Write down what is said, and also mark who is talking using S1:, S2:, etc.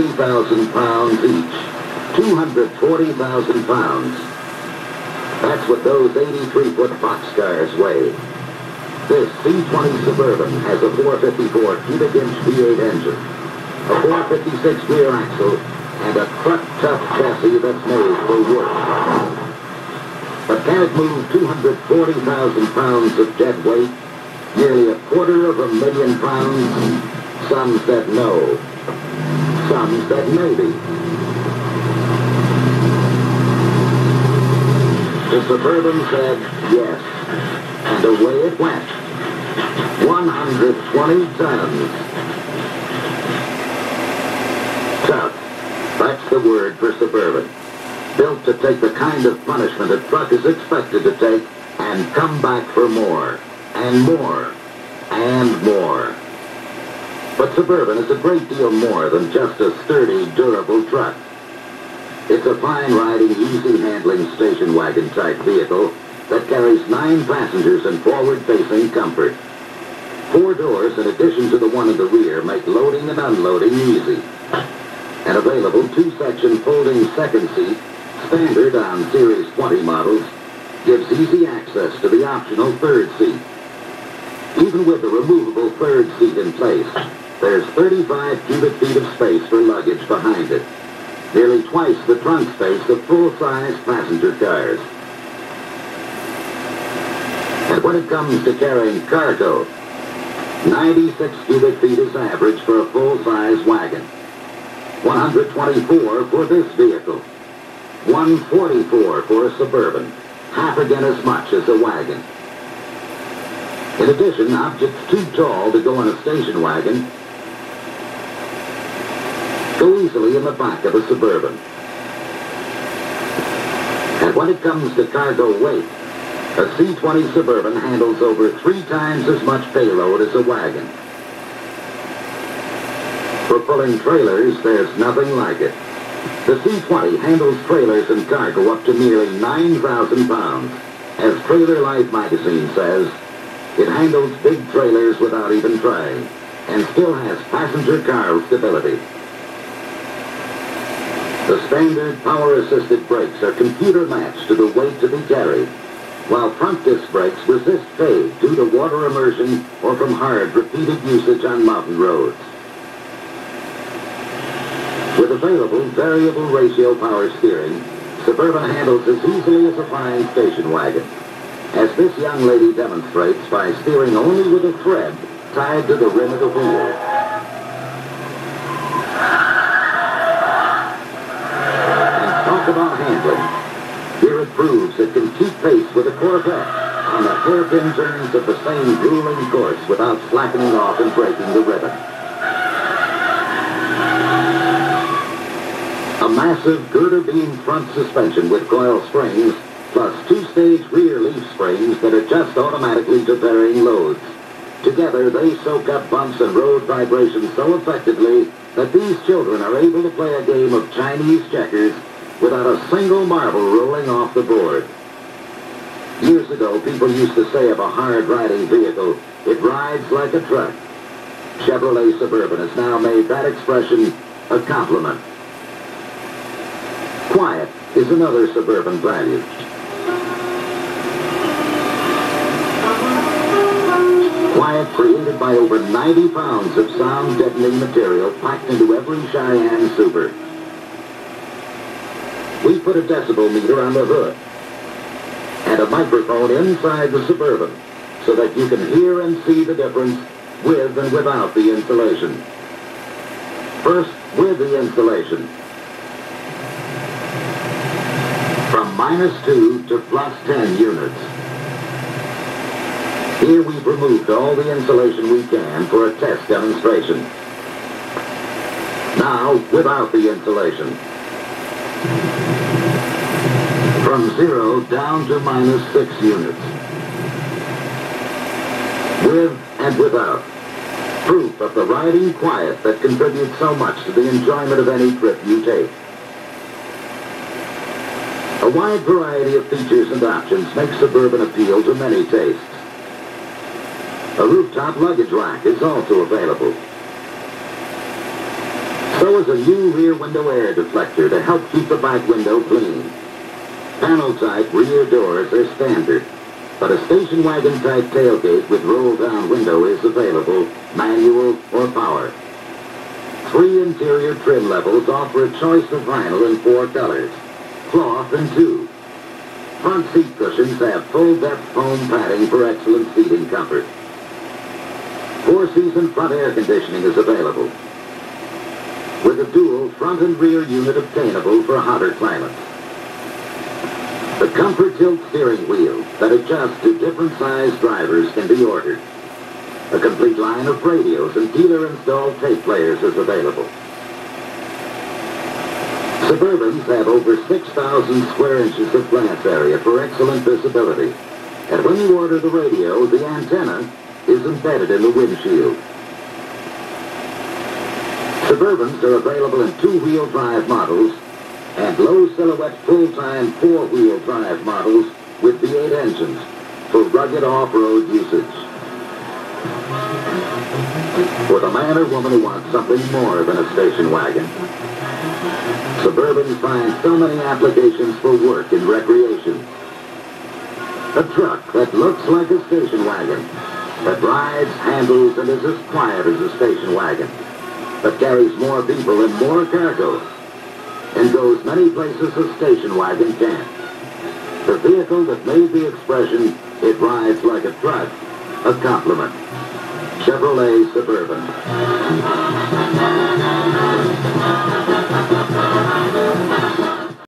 S1: 20,000 pounds each. 240,000 pounds. That's what those 83-foot boxcars weigh. This C-20 Suburban has a 454 cubic inch V8 engine, a 456 rear axle, and a truck-tough chassis that's made for work. But can it move 240,000 pounds of dead weight? Nearly a quarter of a million pounds? Some said no. Some said maybe. The Suburban said yes. And away it went. 120 tons. Tough. That's the word for Suburban. Built to take the kind of punishment a truck is expected to take and come back for more, and more, and more. But Suburban is a great deal more than just a sturdy, durable truck. It's a fine-riding, easy-handling station wagon type vehicle that carries nine passengers in forward-facing comfort. Four doors, in addition to the one in the rear, make loading and unloading easy. An available two-section folding second seat, standard on Series 20 models, gives easy access to the optional third seat. Even with the removable third seat in place, there's 35 cubic feet of space for luggage behind it. Nearly twice the trunk space of full-size passenger cars. And when it comes to carrying cargo, 96 cubic feet is average for a full-size wagon. 124 for this vehicle. 144 for a Suburban. Half again as much as a wagon. In addition, objects too tall to go in a station wagon go easily in the back of a Suburban. And when it comes to cargo weight, a C-20 Suburban handles over three times as much payload as a wagon. For pulling trailers, there's nothing like it. The C-20 handles trailers and cargo up to nearly 9,000 pounds. As Trailer Life magazine says, it handles big trailers without even trying, and still has passenger car stability. The standard power-assisted brakes are computer matched to the weight to be carried, while front disc brakes resist fade due to water immersion or from hard, repeated usage on mountain roads. With available variable ratio power steering, Suburban handles as easily as a fine station wagon, as this young lady demonstrates by steering only with a thread tied to the rim of the wheel. And talk Here it proves it can keep pace with a Corvette on the hairpin turns of the same grueling course without slackening off and breaking the ribbon. A massive girder beam front suspension with coil springs, plus two-stage rear leaf springs that adjust automatically to varying loads. Together, they soak up bumps and road vibrations so effectively that these children are able to play a game of Chinese checkers without a single marble rolling off the board. Years ago, people used to say of a hard-riding vehicle, it rides like a truck. Chevrolet Suburban has now made that expression a compliment. Quiet is another Suburban value. Quiet created by over 90 pounds of sound-deadening material packed into every Cheyenne Super. We put a decibel meter on the hood and a microphone inside the Suburban so that you can hear and see the difference with and without the insulation. First, with the insulation. From minus 2 to plus 10 units. Here we've removed all the insulation we can for a test demonstration. Now, without the insulation. From zero down to minus six units. With and without. Proof of the riding quiet that contributes so much to the enjoyment of any trip you take. A wide variety of features and options make Suburban appeal to many tastes. A rooftop luggage rack is also available. So So is a new rear window air deflector to help keep the back window clean. Panel type rear doors are standard, but a station wagon type tailgate with roll down window is available, manual or power. Three interior trim levels offer a choice of vinyl in four colors, cloth in two. Front seat cushions have full depth foam padding for excellent seating comfort. Four-season front air conditioning is available with a dual front and rear unit obtainable for hotter climates. The Comfort Tilt steering wheel that adjusts to different size drivers can be ordered. A complete line of radios and dealer-installed tape players is available. Suburbans have over 6,000 square inches of glass area for excellent visibility. And when you order the radio, the antenna is embedded in the windshield. Suburbans are available in two-wheel drive models and low silhouette full-time four-wheel drive models with V8 engines for rugged off-road usage. For the man or woman who wants something more than a station wagon, Suburbans find so many applications for work and recreation. A truck that looks like a station wagon, that rides, handles, and is as quiet as a station wagon, but carries more people and more cargo, and goes many places a station wagon can. The vehicle that made the expression, it rides like a truck, a compliment. Chevrolet Suburban.